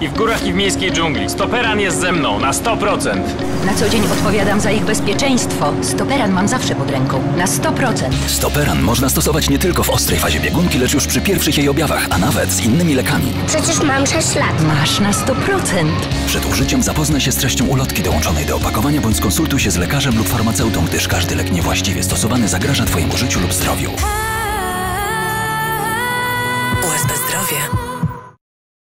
I w górach i w miejskiej dżungli. Stoperan jest ze mną, na 100%. Na co dzień odpowiadam za ich bezpieczeństwo. Stoperan mam zawsze pod ręką. Na 100%. Stoperan można stosować nie tylko w ostrej fazie biegunki, lecz już przy pierwszych jej objawach, a nawet z innymi lekami. Przecież mam 6 lat. Masz na 100%. Przed użyciem zapoznaj się z treścią ulotki dołączonej do opakowania bądź skonsultuj się z lekarzem lub farmaceutą, gdyż każdy lek niewłaściwie stosowany zagraża Twojemu życiu lub zdrowiu. USP Zdrowie.